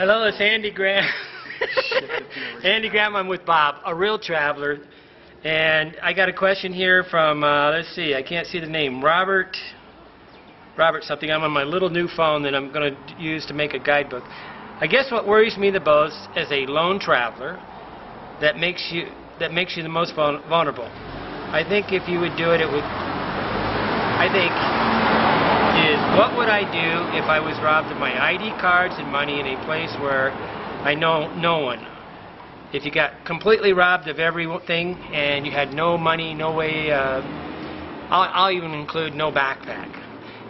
Hello, it's Andy Graham. Andy Graham, I'm with Bob, a real traveler. And I got a question here from, uh, let's see, I can't see the name, Robert, Robert something. I'm on my little new phone that I'm going to use to make a guidebook. I guess what worries me the most as a lone traveler that makes you, that makes you the most vulnerable. I think if you would do it, it would, I think, what would I do if I was robbed of my ID cards and money in a place where I know no one? If you got completely robbed of everything and you had no money, no way, uh, I'll, I'll even include no backpack.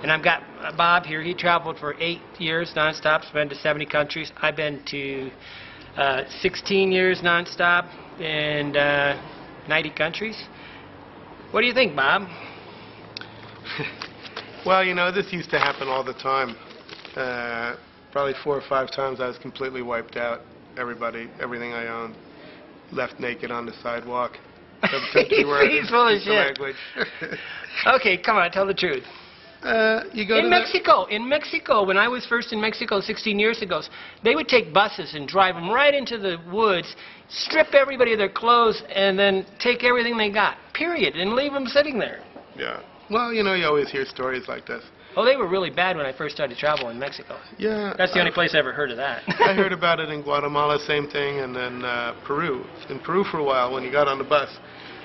And I've got uh, Bob here. He traveled for eight years nonstop, been to 70 countries. I've been to uh, 16 years nonstop and uh, 90 countries. What do you think, Bob? Well, you know, this used to happen all the time. Uh, probably four or five times I was completely wiped out. Everybody, everything I owned, left naked on the sidewalk. Some country where I He's full of shit. Okay, come on, tell the truth. uh, you go to In the- Mexico, in Mexico, when I was first in Mexico 16 years ago, they would take buses and drive them right into the woods, strip everybody of their clothes, and then take everything they got, period, and leave them sitting there. Yeah. Well, you know, you always hear stories like this. Oh, they were really bad when I first started traveling in Mexico. Yeah. That's the only place I ever heard of that. I heard about it in Guatemala, same thing, and then uh, Peru. In Peru for a while, when you got on the bus,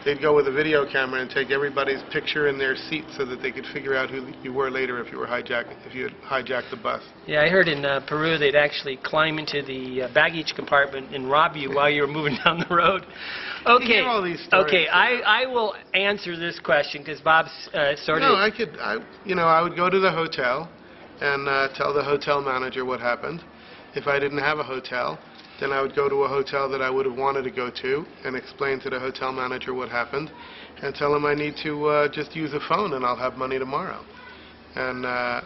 they'd go with a video camera and take everybody's picture in their seat so that they could figure out who you were later if you were hijacked if you had hijacked the bus. Yeah, I heard in uh, Peru they'd actually climb into the uh, baggage compartment and rob you while you were moving down the road. Okay. hear all these stories, okay, I. I will answer this question because Bob's uh, sort No, of. I could, I, you know, I would go to the hotel and uh, tell the hotel manager what happened. If I didn't have a hotel, then I would go to a hotel that I would have wanted to go to and explain to the hotel manager what happened and tell him I need to uh, just use a phone and I'll have money tomorrow. And uh,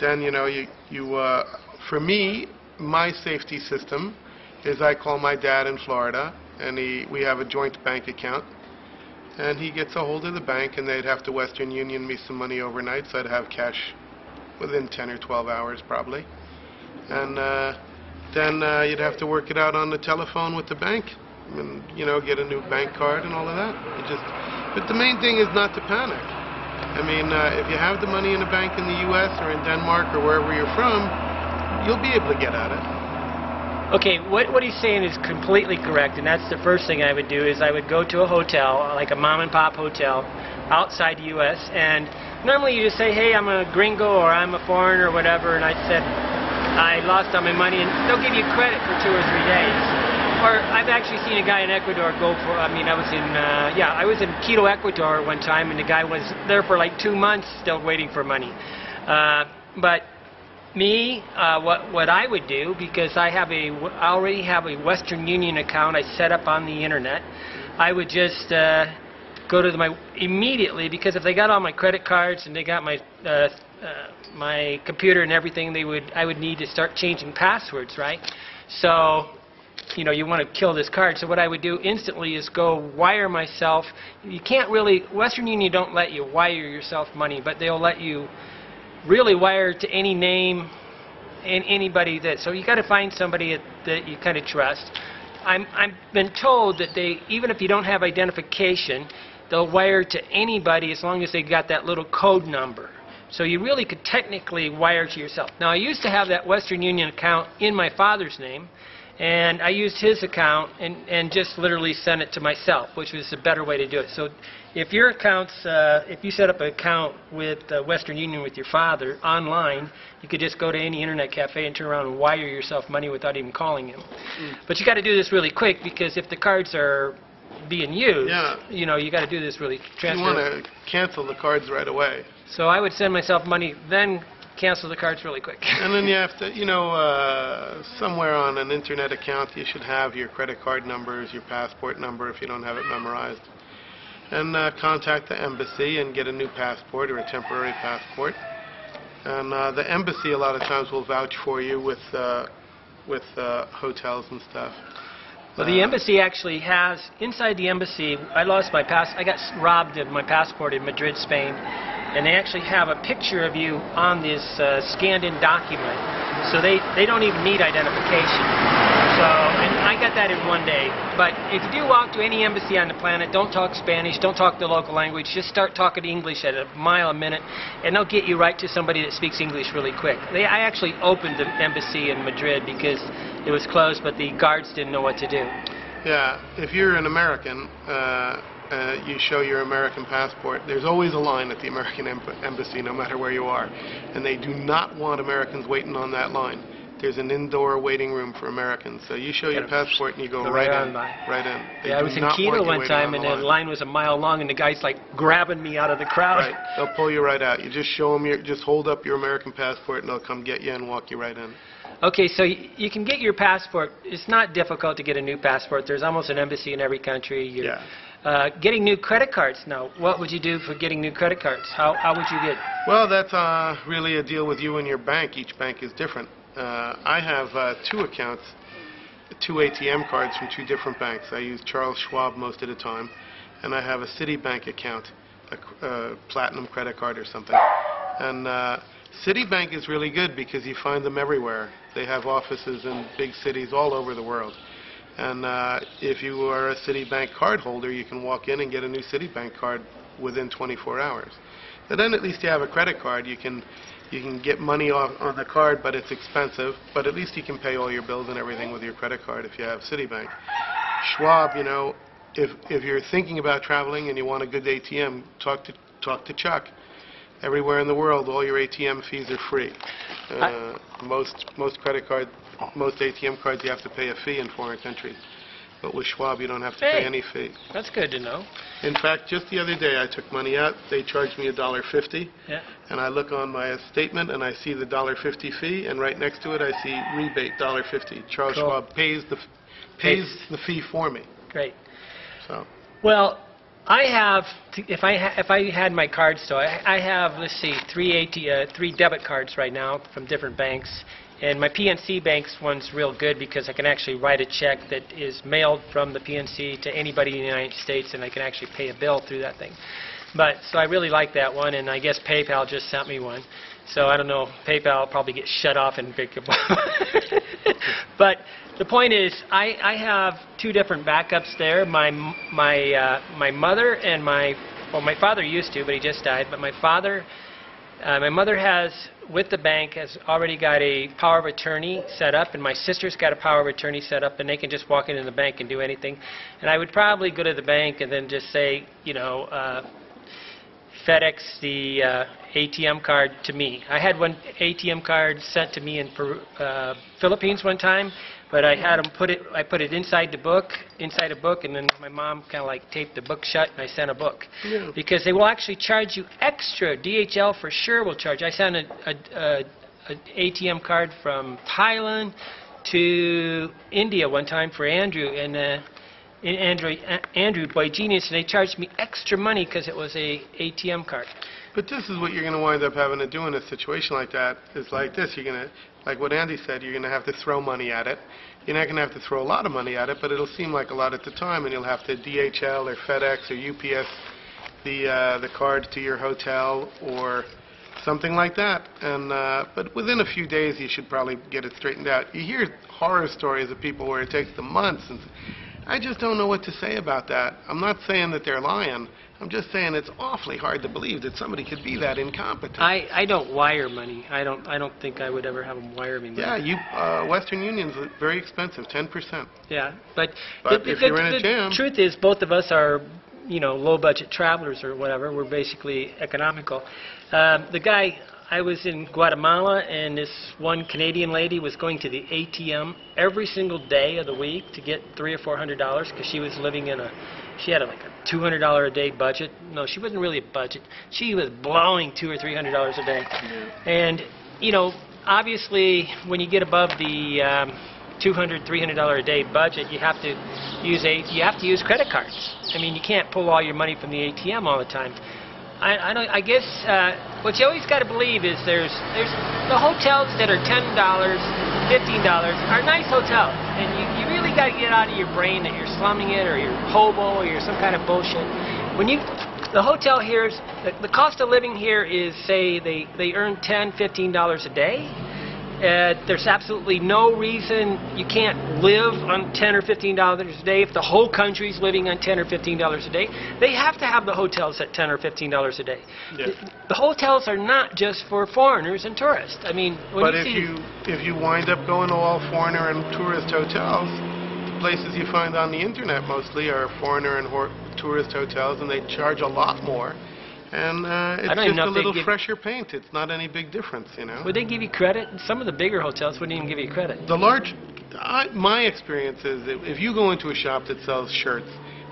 then, you know, you, you uh, for me, my safety system is I call my dad in Florida and he, we have a joint bank account and he gets a hold of the bank, and they'd have to Western Union me some money overnight, so I'd have cash within 10 or 12 hours probably. And uh, then uh, you'd have to work it out on the telephone with the bank, and you know, get a new bank card and all of that. You just, but the main thing is not to panic. I mean, uh, if you have the money in a bank in the U.S. or in Denmark or wherever you're from, you'll be able to get at it. Okay, what, what he's saying is completely correct, and that's the first thing I would do is I would go to a hotel, like a mom and pop hotel, outside the U.S., and normally you just say, hey, I'm a gringo or I'm a foreigner or whatever, and I said, I lost all my money, and they'll give you credit for two or three days. Or I've actually seen a guy in Ecuador go for, I mean, I was in, uh, yeah, I was in Quito, Ecuador one time, and the guy was there for like two months still waiting for money. Uh, but me, uh, what what I would do because I have a I already have a Western Union account I set up on the internet. I would just uh, go to my immediately because if they got all my credit cards and they got my uh, uh, my computer and everything, they would I would need to start changing passwords, right? So. You know, you want to kill this card. So what I would do instantly is go wire myself. You can't really Western Union don't let you wire yourself money, but they'll let you really wire to any name and anybody that so you got to find somebody that, that you kind of trust I'm I've been told that they even if you don't have identification they'll wire to anybody as long as they've got that little code number so you really could technically wire to yourself now I used to have that Western Union account in my father's name and I used his account and, and just literally sent it to myself, which was a better way to do it. So if your accounts, uh, if you set up an account with uh, Western Union with your father online, you could just go to any internet cafe and turn around and wire yourself money without even calling him. But you got to do this really quick because if the cards are being used, Yeah. you know, you got to do this really You want to cancel the cards right away. So I would send myself money, then cancel the cards really quick. And then you have to, you know, uh, somewhere on an internet account, you should have your credit card numbers, your passport number if you don't have it memorized. And uh, contact the embassy and get a new passport or a temporary passport. And uh, the embassy a lot of times will vouch for you with uh, with uh, hotels and stuff. Well, the Uh, embassy actually has inside the embassy. I lost my pass. I got robbed of my passport in Madrid, Spain, and they actually have a picture of you on this uh, scanned-in document. So they, they don't even need identification. So, and I got that in one day. But if you do walk to any embassy on the planet, don't talk Spanish, don't talk the local language, just start talking English at a mile a minute, and they'll get you right to somebody that speaks English really quick. They, I actually opened the embassy in Madrid because it was closed, but the guards didn't know what to do. Yeah, if you're an American, uh, uh, you show your American passport, there's always a line at the American em- embassy, no matter where you are. And they do not want Americans waiting on that line. There's an indoor waiting room for Americans. So you show your passport and you go right, right in. Right in. They yeah, I was in Quito one time, and the the line was a mile long, and the guy's like grabbing me out of the crowd. Right. They'll pull you right out. You just show them your, just hold up your American passport and they'll come get you and walk you right in. Okay, so y- you can get your passport. It's not difficult to get a new passport. There's almost an embassy in every country. You're, Yeah. Uh, getting new credit cards now. What would you do for getting new credit cards? How, how would you get? Well, that's uh, really a deal with you and your bank. Each bank is different. Uh, I have uh, two accounts, two ATM cards from two different banks. I use Charles Schwab most of the time, and I have a Citibank account, a uh, platinum credit card or something. And uh, Citibank is really good because you find them everywhere. They have offices in big cities all over the world. And uh, if you are a Citibank card holder, you can walk in and get a new Citibank card within 24 hours. And then at least you have a credit card. You can you can get money off on the card, but it's expensive. But at least you can pay all your bills and everything with your credit card if you have Citibank. Schwab, you know, if if you're thinking about traveling and you want a good ATM, talk to talk to Chuck. Everywhere in the world, all your ATM fees are free. Uh, most most credit card, most ATM cards, you have to pay a fee in foreign countries. But with Schwab, you don't have to pay Hey. any fee. That's good to know. In fact, just the other day, I took money out. They charged me a dollar fifty, Yeah. and I look on my statement and I see the dollar fifty fee, and right next to it, I see rebate dollar fifty. Charles Cool. Schwab pays the f- pays the fee for me. Great. So Well, I have, t- if I ha- if I had my cards, so I, I have, let's see, three AT, uh, three debit cards right now from different banks, and my PNC bank's one's real good because I can actually write a check that is mailed from the PNC to anybody in the United States, and I can actually pay a bill through that thing. But so I really like that one, and I guess PayPal just sent me one. So I don't know, PayPal will probably get shut off in big. but the point is, I, I have two different backups there. My my uh, my mother and my well, my father used to, but he just died. But my father, uh, my mother has with the bank has already got a power of attorney set up, and my sister's got a power of attorney set up, and they can just walk into the bank and do anything. And I would probably go to the bank and then just say, you know. Uh, FedEx the uh, ATM card to me. I had one ATM card sent to me in Peru, uh, Philippines one time, but I had them put it. I put it inside the book, inside a book, and then my mom kind of like taped the book shut, and I sent a book Yeah. because they will actually charge you extra. DHL for sure will charge. I sent a, a, a, a ATM card from Thailand to India one time for Andrew, and uh, Andrew, A- Andrew Boy Genius, and they charged me extra money because it was a ATM card. But this is what you're going to wind up having to do in a situation like that. Is like this. You're going to, like what Andy said, you're going to have to throw money at it. You're not going to have to throw a lot of money at it, but it'll seem like a lot at the time, and you'll have to DHL or FedEx or UPS the uh, the card to your hotel or something like that. And uh, but within a few days, you should probably get it straightened out. You hear horror stories of people where it takes them months, and I just don't know what to say about that. I'm not saying that they're lying. I'm just saying it's awfully hard to believe that somebody could be that incompetent. I, I don't wire money. I don't I don't think I would ever have them wire me money. yeah, you uh, Western Union's very expensive, 10%. Yeah, but, But the, if the, you're in a the jam- truth is, both of us are, you know, low-budget travelers or whatever. We're basically economical. Um, the guy, I was in Guatemala, and this one Canadian lady was going to the ATM every single day of the week to get three or four hundred dollars because she was living in a, she had a, like a two hundred dollar a day budget. No, she wasn't really a budget. She was blowing two or three hundred dollars a day, and you know, obviously, when you get above the um, 200 300 dollar a day budget you have to use a you have to use credit cards i mean you can't pull all your money from the atm all the time i i, don't, I guess uh, what you always got to believe is there's there's the hotels that are ten dollars fifteen dollars are nice hotels and you, you really got to get out of your brain that you're slumming it or you're hobo or you're some kind of bullshit when you The hotel here is, the, the cost of living here is, say, they, they earn 10 $15 a day. Uh, there's absolutely no reason you can't live on 10 or 15 dollars a day if the whole country's living on 10 or 15 dollars a day. They have to have the hotels at 10 or 15 dollars a day. Yeah. The, the hotels are not just for foreigners and tourists. I mean, when But you if you if you wind up going to all foreigner and tourist hotels, the places you find on the internet mostly are foreigner and tourist hotels, and they charge a lot more. And uh, it's just a little fresher paint. It's not any big difference, you know. would they give you credit? Some of the bigger hotels wouldn't even give you credit. The large, I, my experience is that if you go into a shop that sells shirts,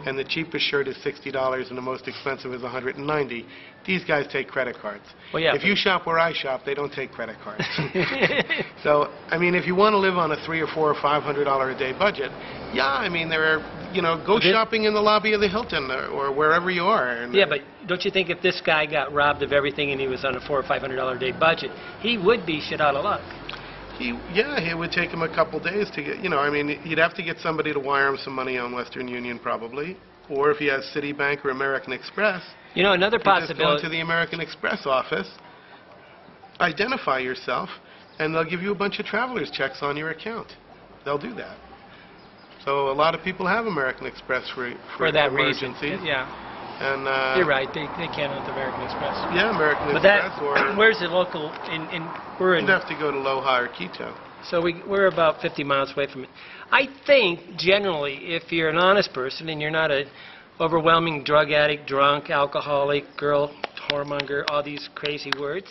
and the cheapest shirt is sixty dollars, and the most expensive is one hundred and ninety, these guys take credit cards. Well, yeah, If you shop where I shop, they don't take credit cards. So, I mean, if you want to live on a three or four or five hundred dollar a day budget, yeah, I mean, there are, you know, go it- shopping in the lobby of the Hilton or, or wherever you are. And, Yeah, but don't you think if this guy got robbed of everything and he was on a four or five hundred dollar a day budget, he would be shit out of luck. He, yeah, it would take him a couple days to get, you know, I mean, he'd have to get somebody to wire him some money on Western Union probably, or if he has Citibank or American Express, You know, another you just go possibility. into the American Express office, identify yourself, and they'll give you a bunch of traveler's checks on your account. They'll do that. So a lot of people have American Express for, for, for that reason. Yeah, And, uh, you're right. They they can't with American Express. Yeah, American But Express, that or where's the local? In in we're in. you'd have to go to Loja or Quito. So we, we're about 50 miles away from it. I think, generally, if you're an honest person and you're not a overwhelming drug addict, drunk, alcoholic, girl, whoremonger, all these crazy words,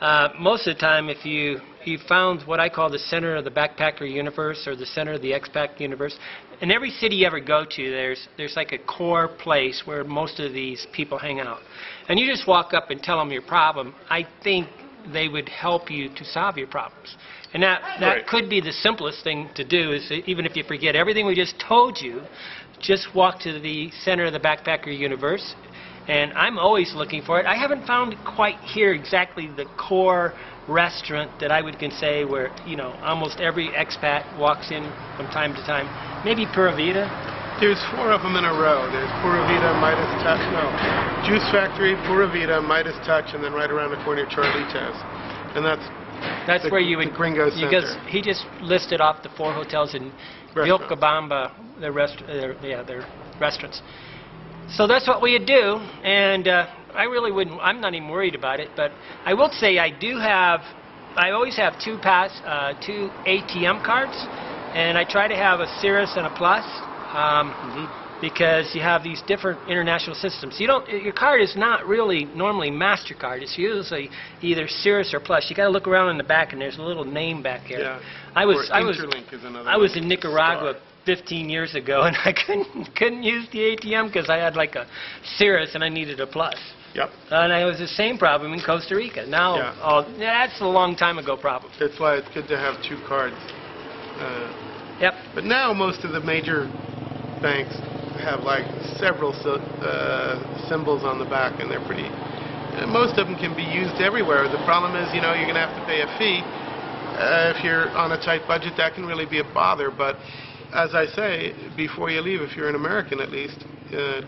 uh, most of the time, if you you found what I call the center of the backpacker universe or the center of the expat universe, in every city you ever go to, there's there's like a core place where most of these people hang out, and you just walk up and tell them your problem. I think they would help you to solve your problems. And that, that Right. could be the simplest thing to do is even if you forget everything we just told you, just walk to the center of the backpacker universe. And I'm always looking for it. I haven't found quite here exactly the core restaurant that I would can say where, you know, almost every expat walks in from time to time. Maybe Pura Vida. There's four of them in a row. There's Pura Vida, Midas Touch, no, Juice Factory, Pura Vida, Midas Touch, and then right around the corner, Charlitos. And that's That's The- where you would. Gringo Because he just listed off the four hotels in Vilcabamba, the rest, uh, yeah, their restaurants. So that's what we would do, and uh, I really wouldn't. I'm not even worried about it, but I will say I do have. I always have two pass, uh, two ATM cards, and I try to have a Cirrus and a Plus. Um, because you have these different international systems. You don't. Your card is not really normally Mastercard. It's usually either Cirrus or Plus. You got to look around in the back, and there's a little name back there. Yeah. I was. or I was. Interlink is another I was in Nicaragua Star. 15 years ago, and I couldn't couldn't use the ATM because I had like a Cirrus and I needed a Plus. Yep. And it was the same problem in Costa Rica. Now, Yeah. yeah, that's a long time ago problem. That's why it's good to have two cards. Uh, Yep. but now most of the major banks have like several uh, symbols on the back, and they're pretty. Most of them can be used everywhere. The problem is, you know, you're going to have to pay a fee. Uh, if you're on a tight budget, that can really be a bother. But as I say, before you leave, if you're an American at least, uh,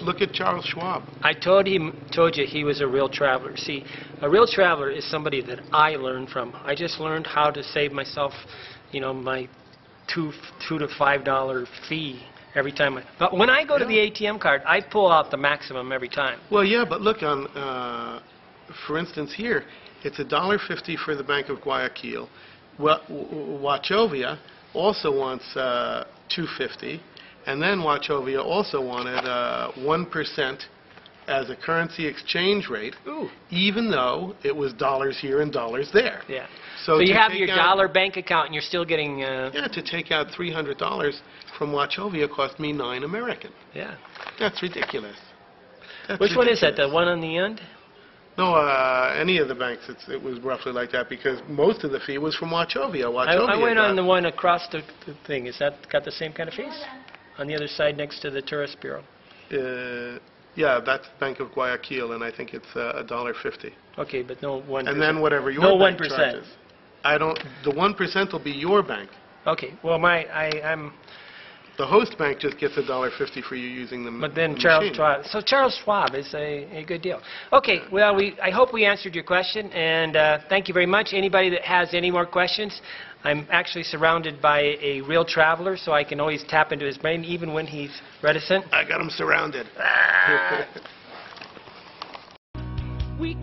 look at Charles Schwab. I told him, told you he was a real traveler. See, a real traveler is somebody that I learned from. I just learned how to save myself, you know, my two two to five dollar fee every time. I, but when I go to the ATM card, I pull out the maximum every time. Well, yeah, but look on, uh, for instance, here it's a dollar fifty for the Bank of Guayaquil. Well, Wachovia also wants uh, two fifty, and then Wachovia also wanted uh, one as a currency exchange rate, Ooh. even though it was dollars here and dollars there. Yeah. So So, you have your dollar bank account, and you're still getting. Uh, Yeah, to take out three hundred dollars from Wachovia cost me nine American. yeah. That's ridiculous. That's Which one is that? The one on the end? No, uh, any of the banks, it's, it was roughly like that because most of the fee was from Wachovia. I, Wachovia I went on the one across the, the thing. Is that got the same kind of fees? On the other side, next to the tourist bureau. Uh, yeah, that's Bank of Guayaquil, and I think it's uh, a dollar fifty. Okay, but no one. And then whatever your No bank 1%. charges. I don't. The one percent will be your bank. Okay. Well, my I, I'm The host bank just gets a dollar fifty for you using the m- But then the Charles machine. Schwab, so Charles Schwab is a, a good deal. Okay, well, we, I hope we answered your question, and uh, thank you very much. Anybody that has any more questions, I'm actually surrounded by a real traveler, so I can always tap into his brain, even when he's reticent. I got them surrounded. We